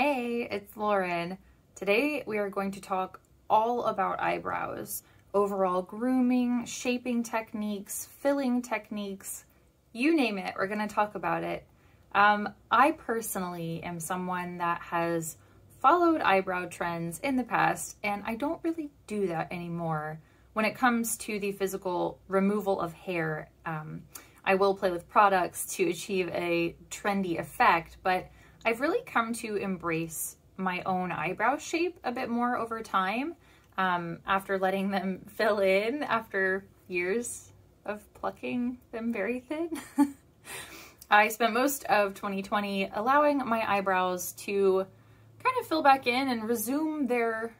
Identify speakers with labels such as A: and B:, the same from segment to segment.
A: Hey, it's Lauren. Today we are going to talk all about eyebrows, overall grooming, shaping techniques, filling techniques, you name it, we're going to talk about it. Um, I personally am someone that has followed eyebrow trends in the past, and I don't really do that anymore when it comes to the physical removal of hair. Um, I will play with products to achieve a trendy effect, but I've really come to embrace my own eyebrow shape a bit more over time um, after letting them fill in after years of plucking them very thin. I spent most of 2020 allowing my eyebrows to kind of fill back in and resume their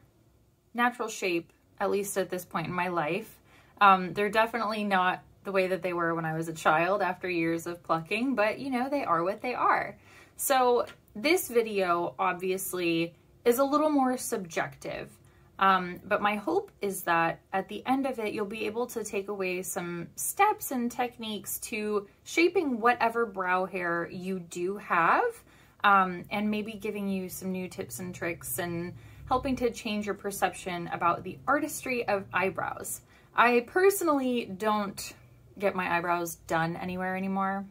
A: natural shape, at least at this point in my life. Um, they're definitely not the way that they were when I was a child after years of plucking, but you know, they are what they are. So this video obviously is a little more subjective, um, but my hope is that at the end of it, you'll be able to take away some steps and techniques to shaping whatever brow hair you do have, um, and maybe giving you some new tips and tricks and helping to change your perception about the artistry of eyebrows. I personally don't get my eyebrows done anywhere anymore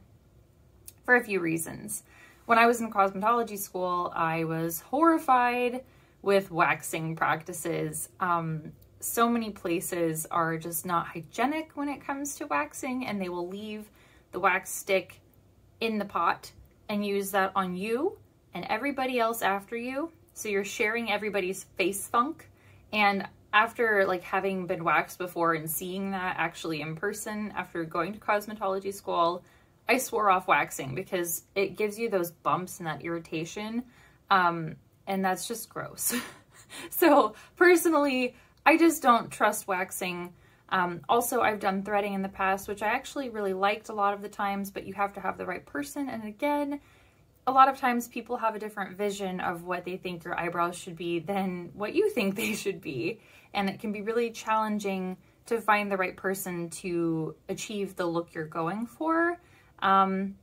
A: for a few reasons. When I was in cosmetology school, I was horrified with waxing practices. Um, so many places are just not hygienic when it comes to waxing and they will leave the wax stick in the pot and use that on you and everybody else after you. So you're sharing everybody's face funk. And after like having been waxed before and seeing that actually in person after going to cosmetology school, I swore off waxing because it gives you those bumps and that irritation. Um, and that's just gross. so personally, I just don't trust waxing. Um, also, I've done threading in the past, which I actually really liked a lot of the times, but you have to have the right person. And again, a lot of times people have a different vision of what they think your eyebrows should be than what you think they should be. And it can be really challenging to find the right person to achieve the look you're going for. Um,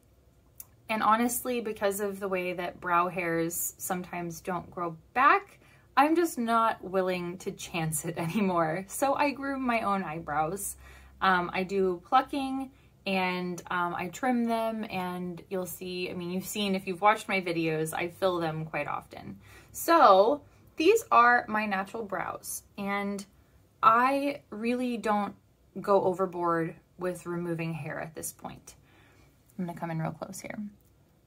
A: and honestly, because of the way that brow hairs sometimes don't grow back, I'm just not willing to chance it anymore. So I grew my own eyebrows. Um, I do plucking and um, I trim them and you'll see, I mean, you've seen, if you've watched my videos, I fill them quite often. So these are my natural brows and I really don't go overboard with removing hair at this point. I'm gonna come in real close here.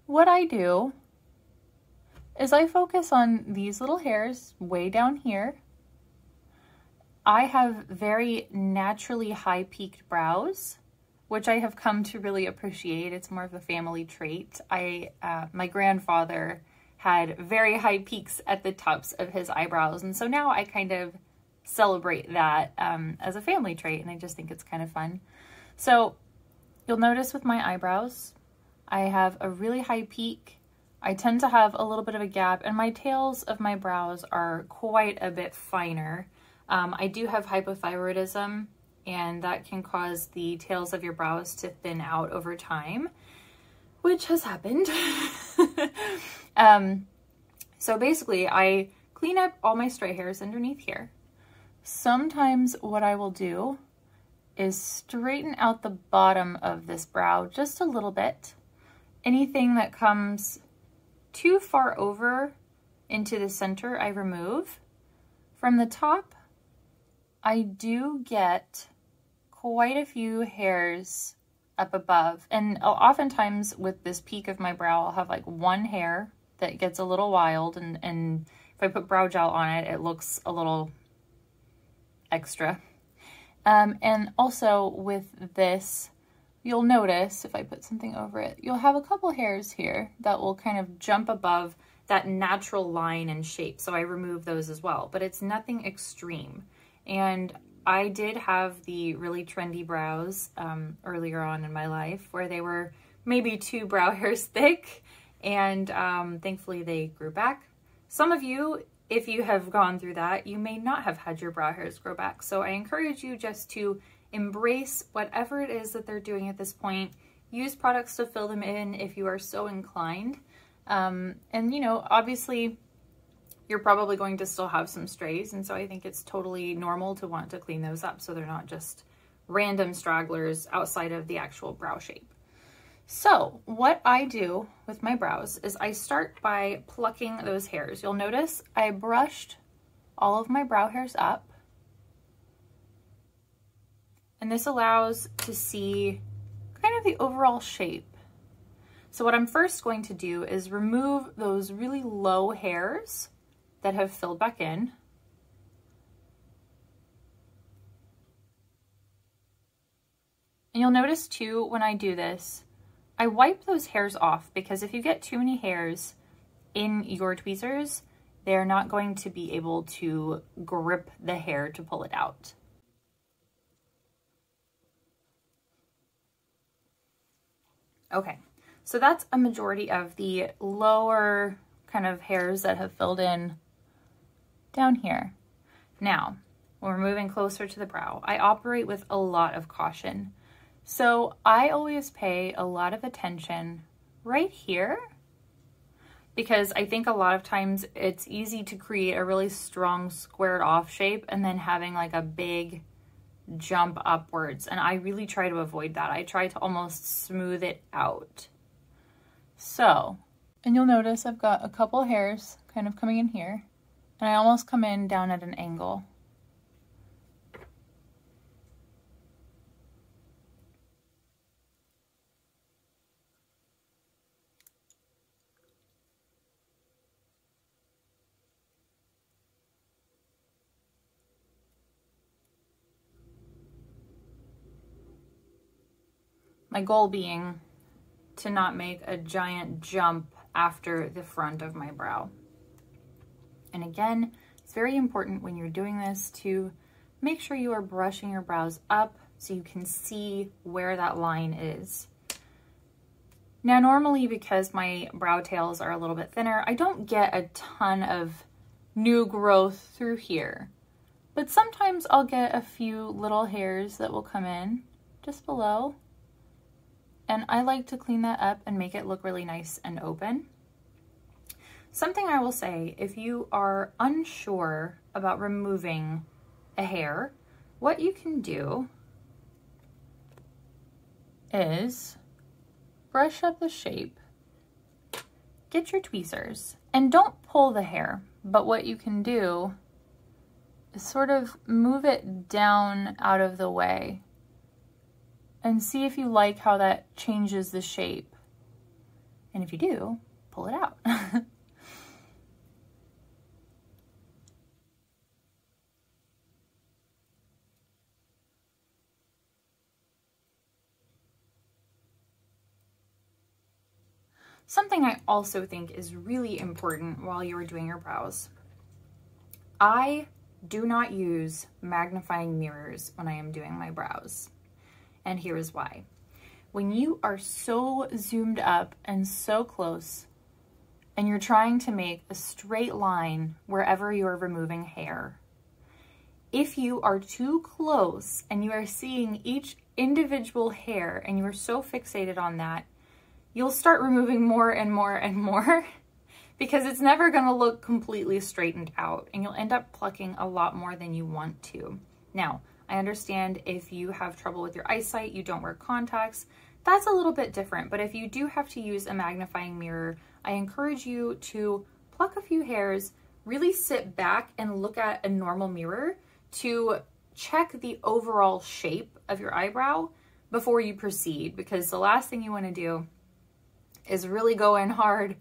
A: What I do is I focus on these little hairs way down here. I have very naturally high peaked brows, which I have come to really appreciate. It's more of a family trait. I, uh, my grandfather had very high peaks at the tops of his eyebrows. And so now I kind of celebrate that um, as a family trait. And I just think it's kind of fun. So You'll notice with my eyebrows, I have a really high peak. I tend to have a little bit of a gap and my tails of my brows are quite a bit finer. Um, I do have hypothyroidism and that can cause the tails of your brows to thin out over time, which has happened. um, so basically I clean up all my stray hairs underneath here. Sometimes what I will do is straighten out the bottom of this brow just a little bit. Anything that comes too far over into the center, I remove. From the top, I do get quite a few hairs up above. And oftentimes with this peak of my brow, I'll have like one hair that gets a little wild. And, and if I put brow gel on it, it looks a little extra. Um, and also with this, you'll notice if I put something over it, you'll have a couple hairs here that will kind of jump above that natural line and shape. So I remove those as well, but it's nothing extreme. And I did have the really trendy brows um, earlier on in my life where they were maybe two brow hairs thick and um, thankfully they grew back. Some of you, if you have gone through that, you may not have had your brow hairs grow back. So I encourage you just to embrace whatever it is that they're doing at this point. Use products to fill them in if you are so inclined. Um, and, you know, obviously you're probably going to still have some strays. And so I think it's totally normal to want to clean those up so they're not just random stragglers outside of the actual brow shape. So what I do with my brows is I start by plucking those hairs. You'll notice I brushed all of my brow hairs up. And this allows to see kind of the overall shape. So what I'm first going to do is remove those really low hairs that have filled back in. And you'll notice too, when I do this, I wipe those hairs off because if you get too many hairs in your tweezers, they're not going to be able to grip the hair to pull it out. Okay, so that's a majority of the lower kind of hairs that have filled in down here. Now, when we're moving closer to the brow, I operate with a lot of caution. So I always pay a lot of attention right here because I think a lot of times it's easy to create a really strong squared off shape and then having like a big jump upwards. And I really try to avoid that. I try to almost smooth it out. So, and you'll notice I've got a couple hairs kind of coming in here and I almost come in down at an angle. My goal being to not make a giant jump after the front of my brow. And again, it's very important when you're doing this to make sure you are brushing your brows up so you can see where that line is. Now, normally because my brow tails are a little bit thinner, I don't get a ton of new growth through here. But sometimes I'll get a few little hairs that will come in just below. And I like to clean that up and make it look really nice and open. Something I will say, if you are unsure about removing a hair, what you can do is brush up the shape, get your tweezers, and don't pull the hair, but what you can do is sort of move it down out of the way and see if you like how that changes the shape. And if you do, pull it out. Something I also think is really important while you're doing your brows. I do not use magnifying mirrors when I am doing my brows and here is why. When you are so zoomed up and so close, and you're trying to make a straight line wherever you're removing hair, if you are too close and you are seeing each individual hair and you're so fixated on that, you'll start removing more and more and more because it's never going to look completely straightened out and you'll end up plucking a lot more than you want to. Now, I understand if you have trouble with your eyesight, you don't wear contacts, that's a little bit different. But if you do have to use a magnifying mirror, I encourage you to pluck a few hairs, really sit back and look at a normal mirror to check the overall shape of your eyebrow before you proceed because the last thing you want to do is really go in hard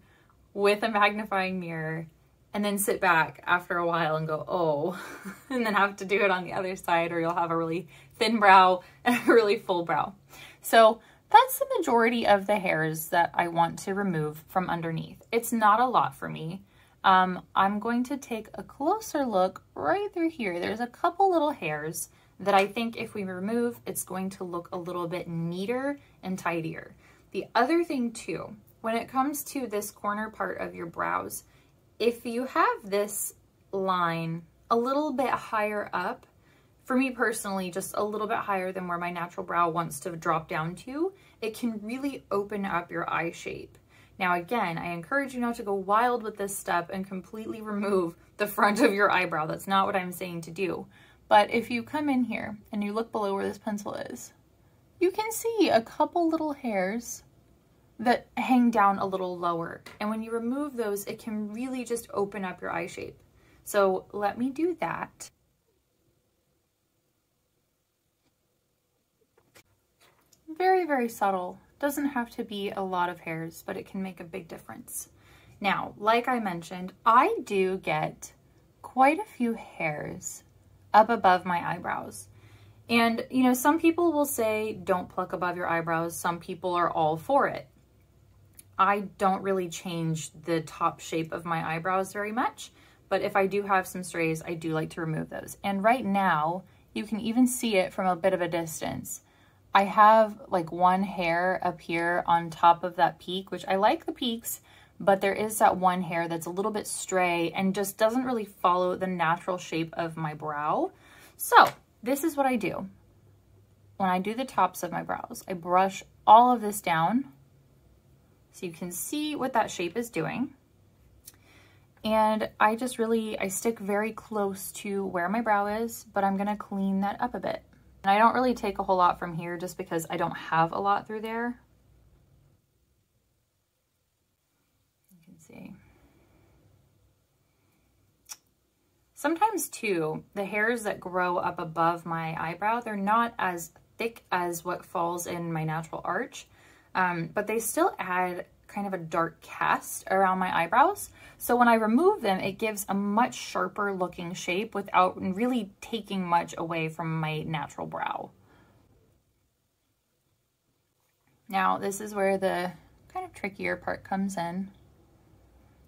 A: with a magnifying mirror and then sit back after a while and go, oh, and then have to do it on the other side or you'll have a really thin brow and a really full brow. So that's the majority of the hairs that I want to remove from underneath. It's not a lot for me. Um, I'm going to take a closer look right through here. There's a couple little hairs that I think if we remove, it's going to look a little bit neater and tidier. The other thing too, when it comes to this corner part of your brows, if you have this line a little bit higher up, for me personally, just a little bit higher than where my natural brow wants to drop down to, it can really open up your eye shape. Now again, I encourage you not to go wild with this step and completely remove the front of your eyebrow. That's not what I'm saying to do. But if you come in here and you look below where this pencil is, you can see a couple little hairs that hang down a little lower. And when you remove those, it can really just open up your eye shape. So let me do that. Very, very subtle. Doesn't have to be a lot of hairs, but it can make a big difference. Now, like I mentioned, I do get quite a few hairs up above my eyebrows. And, you know, some people will say don't pluck above your eyebrows. Some people are all for it. I don't really change the top shape of my eyebrows very much, but if I do have some strays, I do like to remove those. And right now, you can even see it from a bit of a distance. I have like one hair up here on top of that peak, which I like the peaks, but there is that one hair that's a little bit stray and just doesn't really follow the natural shape of my brow. So this is what I do. When I do the tops of my brows, I brush all of this down so you can see what that shape is doing. And I just really, I stick very close to where my brow is, but I'm gonna clean that up a bit. And I don't really take a whole lot from here just because I don't have a lot through there. You can see. Sometimes too, the hairs that grow up above my eyebrow, they're not as thick as what falls in my natural arch, um, but they still add kind of a dark cast around my eyebrows. So when I remove them, it gives a much sharper looking shape without really taking much away from my natural brow. Now this is where the kind of trickier part comes in.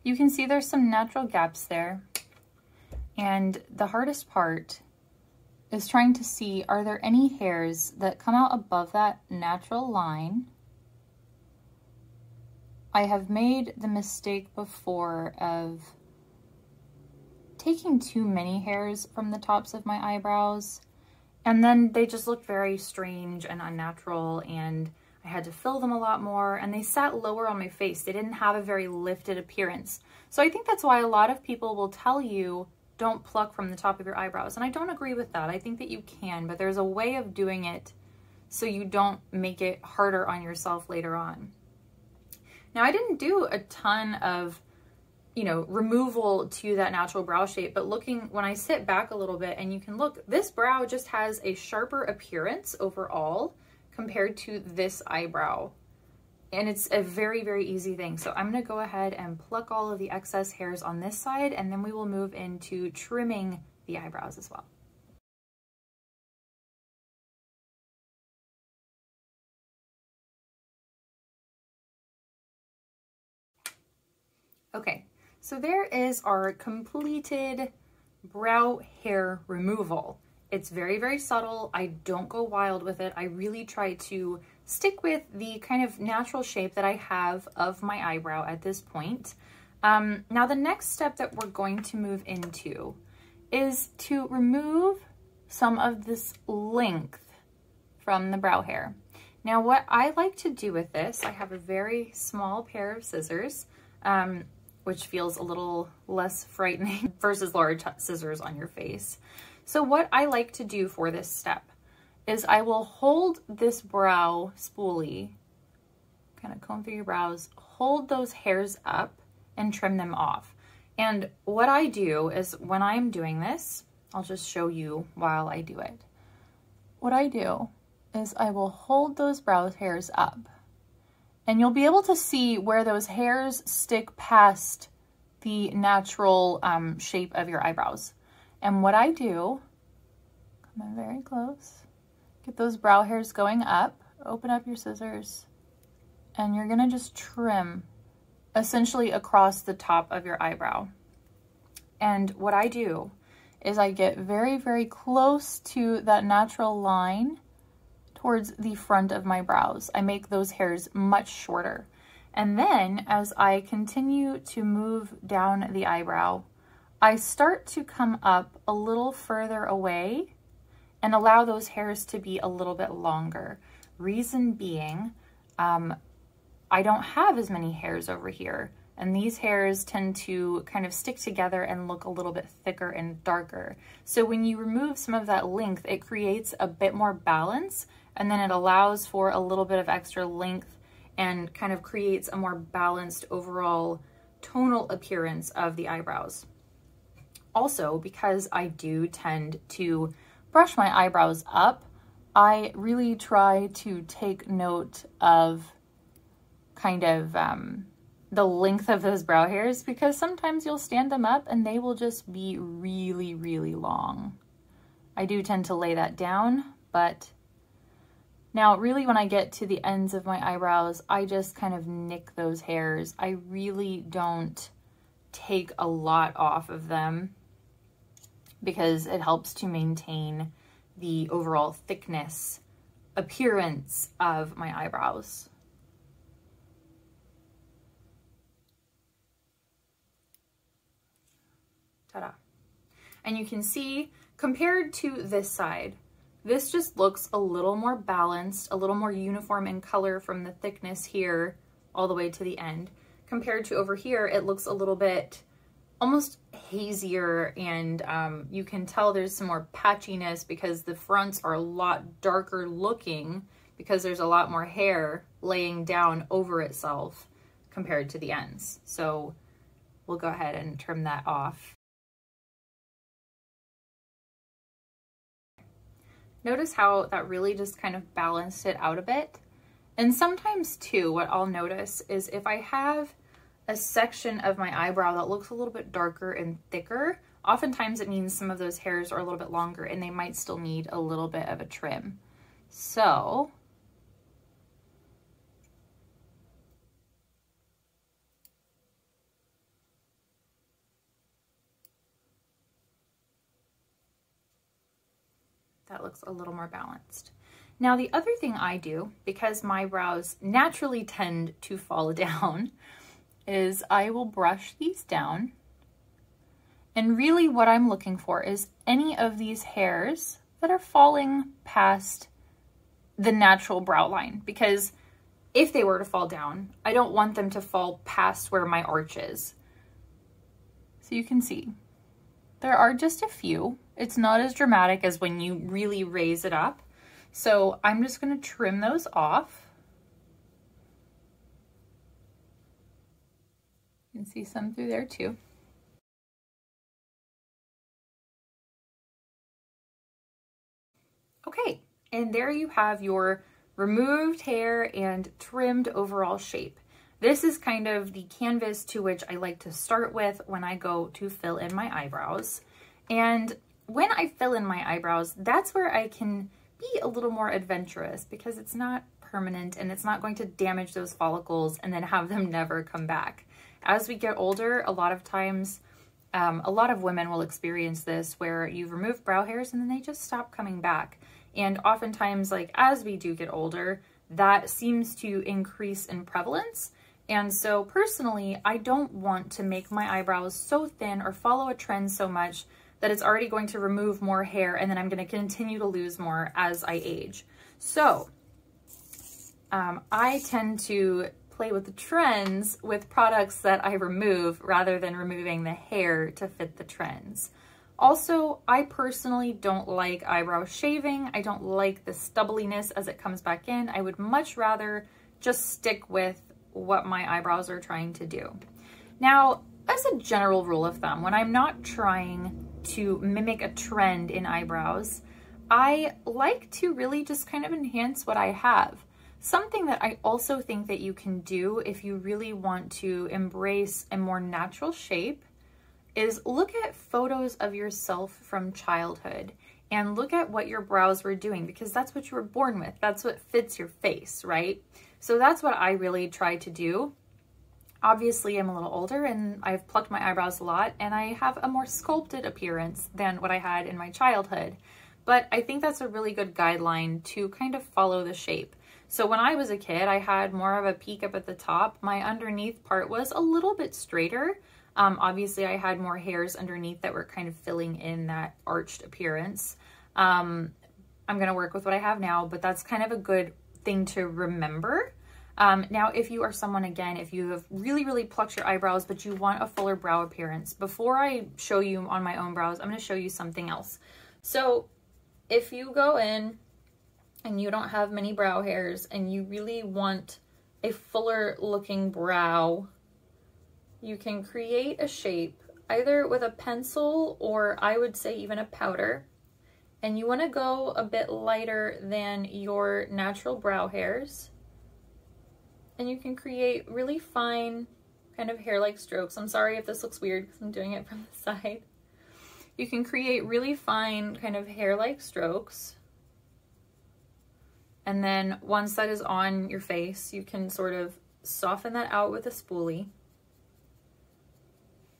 A: You can see there's some natural gaps there. And the hardest part is trying to see, are there any hairs that come out above that natural line I have made the mistake before of taking too many hairs from the tops of my eyebrows and then they just looked very strange and unnatural and I had to fill them a lot more and they sat lower on my face. They didn't have a very lifted appearance. So I think that's why a lot of people will tell you don't pluck from the top of your eyebrows. And I don't agree with that. I think that you can, but there's a way of doing it so you don't make it harder on yourself later on. Now I didn't do a ton of, you know, removal to that natural brow shape, but looking, when I sit back a little bit and you can look, this brow just has a sharper appearance overall compared to this eyebrow. And it's a very, very easy thing. So I'm gonna go ahead and pluck all of the excess hairs on this side and then we will move into trimming the eyebrows as well. Okay, so there is our completed brow hair removal. It's very, very subtle. I don't go wild with it. I really try to stick with the kind of natural shape that I have of my eyebrow at this point. Um, now, the next step that we're going to move into is to remove some of this length from the brow hair. Now, what I like to do with this, I have a very small pair of scissors. Um, which feels a little less frightening versus large scissors on your face. So what I like to do for this step is I will hold this brow spoolie, kind of comb through your brows, hold those hairs up and trim them off. And what I do is when I'm doing this, I'll just show you while I do it. What I do is I will hold those brow hairs up and you'll be able to see where those hairs stick past the natural um, shape of your eyebrows. And what I do, come in very close, get those brow hairs going up, open up your scissors, and you're gonna just trim essentially across the top of your eyebrow. And what I do is I get very, very close to that natural line towards the front of my brows. I make those hairs much shorter. And then as I continue to move down the eyebrow, I start to come up a little further away and allow those hairs to be a little bit longer. Reason being, um, I don't have as many hairs over here. And these hairs tend to kind of stick together and look a little bit thicker and darker. So when you remove some of that length, it creates a bit more balance and then it allows for a little bit of extra length and kind of creates a more balanced overall tonal appearance of the eyebrows. Also, because I do tend to brush my eyebrows up, I really try to take note of kind of um, the length of those brow hairs because sometimes you'll stand them up and they will just be really, really long. I do tend to lay that down, but now really when I get to the ends of my eyebrows, I just kind of nick those hairs. I really don't take a lot off of them because it helps to maintain the overall thickness appearance of my eyebrows. Ta-da. And you can see, compared to this side, this just looks a little more balanced, a little more uniform in color from the thickness here all the way to the end. Compared to over here, it looks a little bit almost hazier and um, you can tell there's some more patchiness because the fronts are a lot darker looking because there's a lot more hair laying down over itself compared to the ends. So we'll go ahead and trim that off. Notice how that really just kind of balanced it out a bit. And sometimes too, what I'll notice is if I have a section of my eyebrow that looks a little bit darker and thicker, oftentimes it means some of those hairs are a little bit longer and they might still need a little bit of a trim. So that looks a little more balanced. Now the other thing I do, because my brows naturally tend to fall down, is I will brush these down. And really what I'm looking for is any of these hairs that are falling past the natural brow line because if they were to fall down, I don't want them to fall past where my arch is. So you can see there are just a few. It's not as dramatic as when you really raise it up. So I'm just going to trim those off. You can see some through there too. Okay, and there you have your removed hair and trimmed overall shape. This is kind of the canvas to which I like to start with when I go to fill in my eyebrows. And when I fill in my eyebrows, that's where I can be a little more adventurous because it's not permanent and it's not going to damage those follicles and then have them never come back. As we get older, a lot of times, um, a lot of women will experience this where you've removed brow hairs and then they just stop coming back. And oftentimes, like as we do get older, that seems to increase in prevalence. And so personally, I don't want to make my eyebrows so thin or follow a trend so much that it's already going to remove more hair and then I'm going to continue to lose more as I age. So um, I tend to play with the trends with products that I remove rather than removing the hair to fit the trends. Also, I personally don't like eyebrow shaving. I don't like the stubbliness as it comes back in. I would much rather just stick with what my eyebrows are trying to do. Now, as a general rule of thumb, when I'm not trying to mimic a trend in eyebrows, I like to really just kind of enhance what I have. Something that I also think that you can do if you really want to embrace a more natural shape is look at photos of yourself from childhood and look at what your brows were doing because that's what you were born with. That's what fits your face, right? So that's what I really try to do. Obviously, I'm a little older and I've plucked my eyebrows a lot and I have a more sculpted appearance than what I had in my childhood. But I think that's a really good guideline to kind of follow the shape. So when I was a kid, I had more of a peak up at the top. My underneath part was a little bit straighter. Um, obviously, I had more hairs underneath that were kind of filling in that arched appearance. Um, I'm going to work with what I have now, but that's kind of a good thing to remember. Um, now, if you are someone, again, if you have really, really plucked your eyebrows, but you want a fuller brow appearance, before I show you on my own brows, I'm going to show you something else. So if you go in and you don't have many brow hairs and you really want a fuller looking brow, you can create a shape either with a pencil or I would say even a powder. And you want to go a bit lighter than your natural brow hairs and you can create really fine kind of hair-like strokes. I'm sorry if this looks weird because I'm doing it from the side. You can create really fine kind of hair-like strokes. And then once that is on your face, you can sort of soften that out with a spoolie.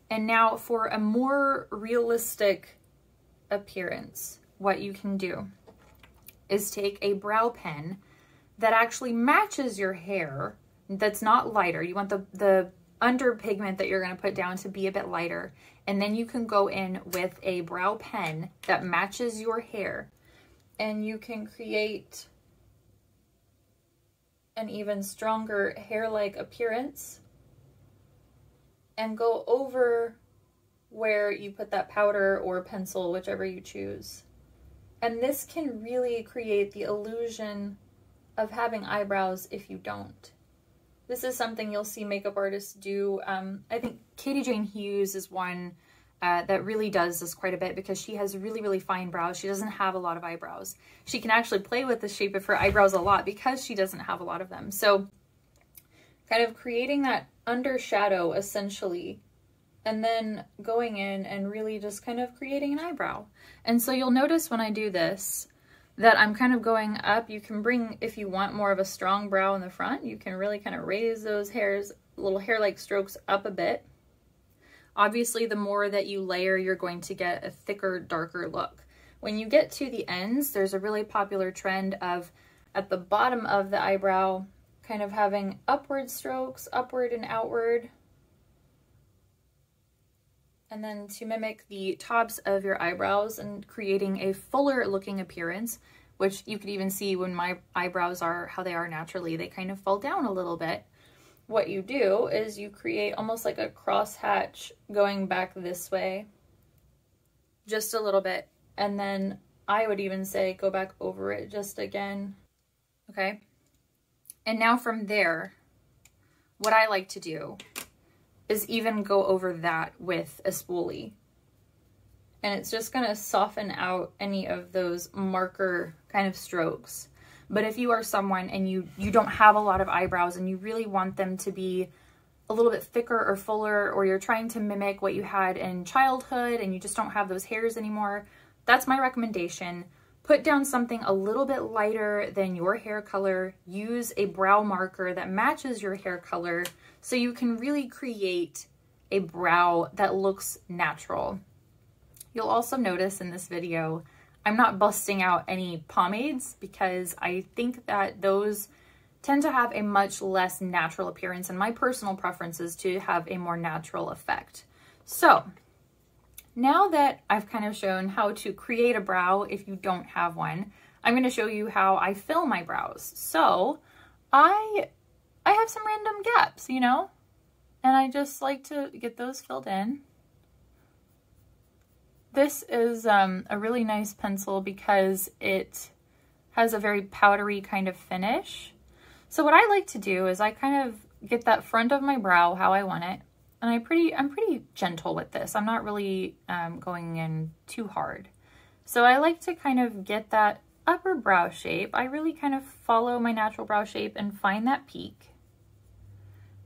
A: And now for a more realistic appearance, what you can do is take a brow pen that actually matches your hair that's not lighter. You want the, the under pigment that you're going to put down to be a bit lighter. And then you can go in with a brow pen that matches your hair. And you can create an even stronger hair-like appearance and go over where you put that powder or pencil, whichever you choose. And this can really create the illusion of having eyebrows if you don't. This is something you'll see makeup artists do. Um, I think Katie Jane Hughes is one uh, that really does this quite a bit because she has really, really fine brows. She doesn't have a lot of eyebrows. She can actually play with the shape of her eyebrows a lot because she doesn't have a lot of them. So kind of creating that under shadow essentially and then going in and really just kind of creating an eyebrow. And so you'll notice when I do this, that I'm kind of going up. You can bring, if you want more of a strong brow in the front, you can really kind of raise those hairs, little hair-like strokes up a bit. Obviously, the more that you layer, you're going to get a thicker, darker look. When you get to the ends, there's a really popular trend of at the bottom of the eyebrow, kind of having upward strokes, upward and outward, and then to mimic the tops of your eyebrows and creating a fuller looking appearance, which you could even see when my eyebrows are how they are naturally, they kind of fall down a little bit. What you do is you create almost like a crosshatch going back this way, just a little bit. And then I would even say go back over it just again, okay? And now from there, what I like to do is even go over that with a spoolie. And it's just to soften out any of those marker kind of strokes. But if you are someone and you, you don't have a lot of eyebrows and you really want them to be a little bit thicker or fuller, or you're trying to mimic what you had in childhood and you just don't have those hairs anymore, that's my recommendation. Put down something a little bit lighter than your hair color. Use a brow marker that matches your hair color so you can really create a brow that looks natural. You'll also notice in this video, I'm not busting out any pomades because I think that those tend to have a much less natural appearance and my personal preference is to have a more natural effect. So now that I've kind of shown how to create a brow if you don't have one, I'm going to show you how I fill my brows. So I, I have some random gaps, you know, and I just like to get those filled in. This is um, a really nice pencil because it has a very powdery kind of finish. So what I like to do is I kind of get that front of my brow how I want it and I pretty, I'm pretty gentle with this. I'm not really um, going in too hard. So I like to kind of get that upper brow shape. I really kind of follow my natural brow shape and find that peak.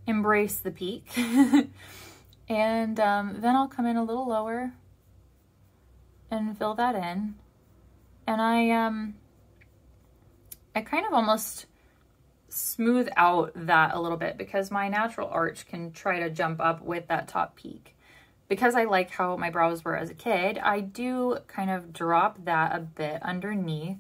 A: Embrace the peak. and um, then I'll come in a little lower and fill that in. And I, um, I kind of almost smooth out that a little bit because my natural arch can try to jump up with that top peak. Because I like how my brows were as a kid, I do kind of drop that a bit underneath.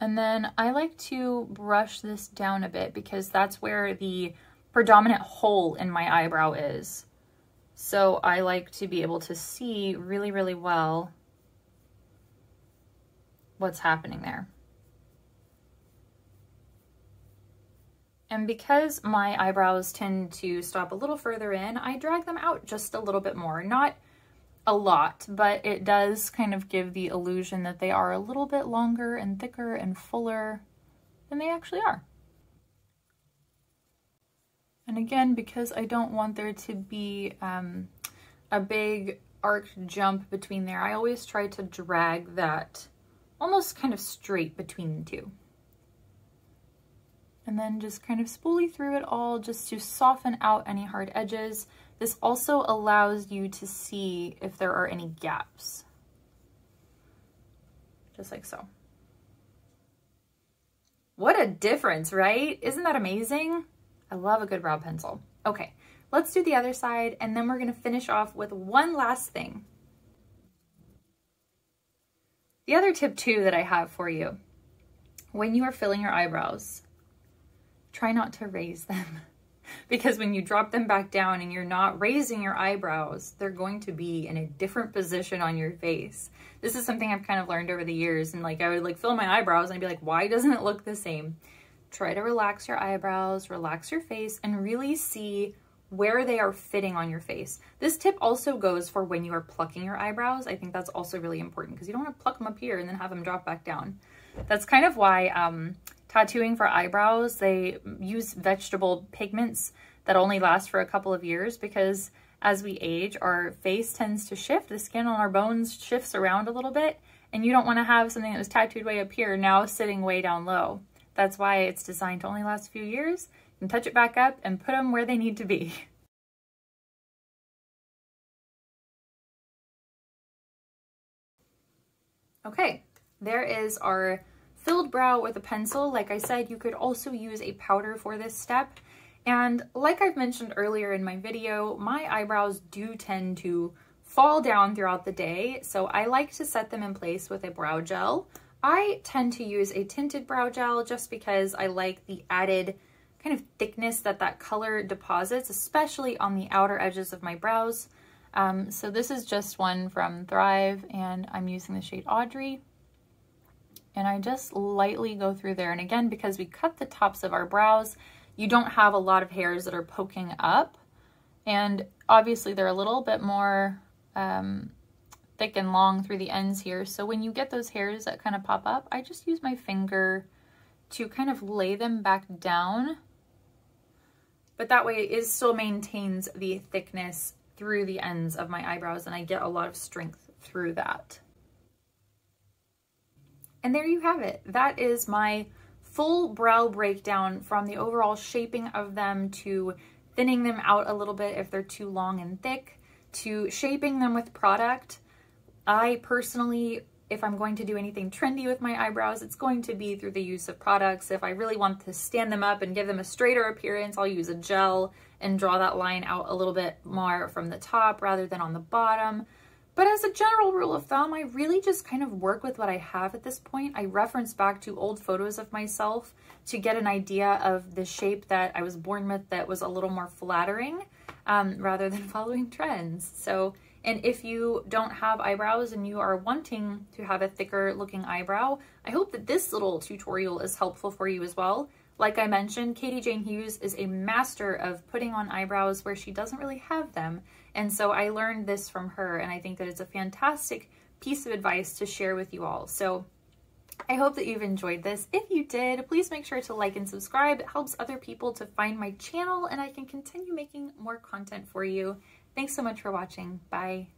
A: And then I like to brush this down a bit because that's where the predominant hole in my eyebrow is. So I like to be able to see really, really well what's happening there. And because my eyebrows tend to stop a little further in, I drag them out just a little bit more. Not a lot, but it does kind of give the illusion that they are a little bit longer and thicker and fuller than they actually are. And again, because I don't want there to be um, a big arced jump between there, I always try to drag that almost kind of straight between the two. And then just kind of spoolie through it all just to soften out any hard edges. This also allows you to see if there are any gaps. Just like so. What a difference, right? Isn't that amazing? I love a good brow pencil. Okay, let's do the other side and then we're gonna finish off with one last thing. The other tip too that I have for you, when you are filling your eyebrows, try not to raise them. because when you drop them back down and you're not raising your eyebrows, they're going to be in a different position on your face. This is something I've kind of learned over the years and like I would like fill my eyebrows and I'd be like, why doesn't it look the same? Try to relax your eyebrows, relax your face, and really see where they are fitting on your face. This tip also goes for when you are plucking your eyebrows. I think that's also really important because you don't want to pluck them up here and then have them drop back down. That's kind of why um, tattooing for eyebrows, they use vegetable pigments that only last for a couple of years because as we age, our face tends to shift. The skin on our bones shifts around a little bit and you don't want to have something that was tattooed way up here now sitting way down low. That's why it's designed to only last a few years. Can touch it back up and put them where they need to be. Okay, there is our filled brow with a pencil. Like I said, you could also use a powder for this step. And like I've mentioned earlier in my video, my eyebrows do tend to fall down throughout the day. So I like to set them in place with a brow gel. I tend to use a tinted brow gel just because I like the added kind of thickness that that color deposits, especially on the outer edges of my brows. Um, so this is just one from Thrive and I'm using the shade Audrey. And I just lightly go through there. And again, because we cut the tops of our brows, you don't have a lot of hairs that are poking up. And obviously they're a little bit more um, thick and long through the ends here. So when you get those hairs that kind of pop up, I just use my finger to kind of lay them back down. But that way it still maintains the thickness through the ends of my eyebrows and I get a lot of strength through that. And there you have it. That is my full brow breakdown from the overall shaping of them to thinning them out a little bit if they're too long and thick to shaping them with product I personally, if I'm going to do anything trendy with my eyebrows, it's going to be through the use of products. If I really want to stand them up and give them a straighter appearance, I'll use a gel and draw that line out a little bit more from the top rather than on the bottom. But as a general rule of thumb, I really just kind of work with what I have at this point. I reference back to old photos of myself to get an idea of the shape that I was born with that was a little more flattering um, rather than following trends. So and if you don't have eyebrows and you are wanting to have a thicker looking eyebrow, I hope that this little tutorial is helpful for you as well. Like I mentioned, Katie Jane Hughes is a master of putting on eyebrows where she doesn't really have them. And so I learned this from her and I think that it's a fantastic piece of advice to share with you all. So I hope that you've enjoyed this. If you did, please make sure to like and subscribe. It helps other people to find my channel and I can continue making more content for you. Thanks so much for watching. Bye.